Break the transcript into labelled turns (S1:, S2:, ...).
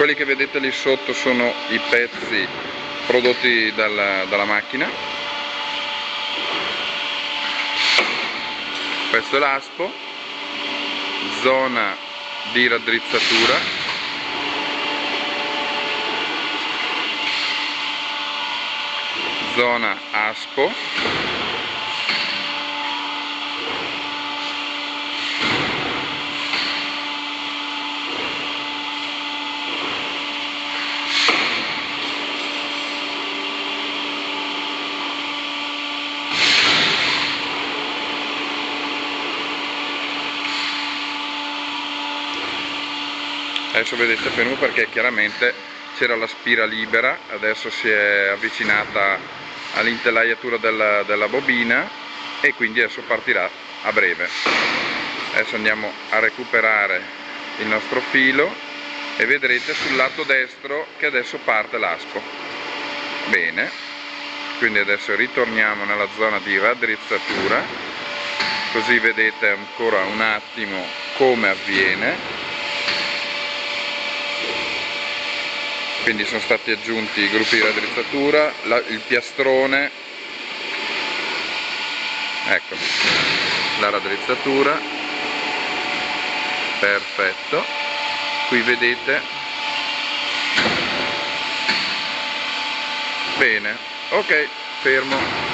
S1: quelli che vedete lì sotto sono i pezzi prodotti dalla, dalla macchina. Questo è l'aspo zona di raddrizzatura. Zona aspo adesso vedete fermo perché chiaramente c'era la spira libera adesso si è avvicinata all'intelaiatura della, della bobina e quindi adesso partirà a breve. Adesso andiamo a recuperare il nostro filo e vedrete sul lato destro che adesso parte l'aspo bene quindi adesso ritorniamo nella zona di raddrizzatura così vedete ancora un attimo come avviene quindi sono stati aggiunti i gruppi di raddrizzatura, la, il piastrone, ecco, la raddrizzatura, perfetto, qui vedete, bene, ok, fermo.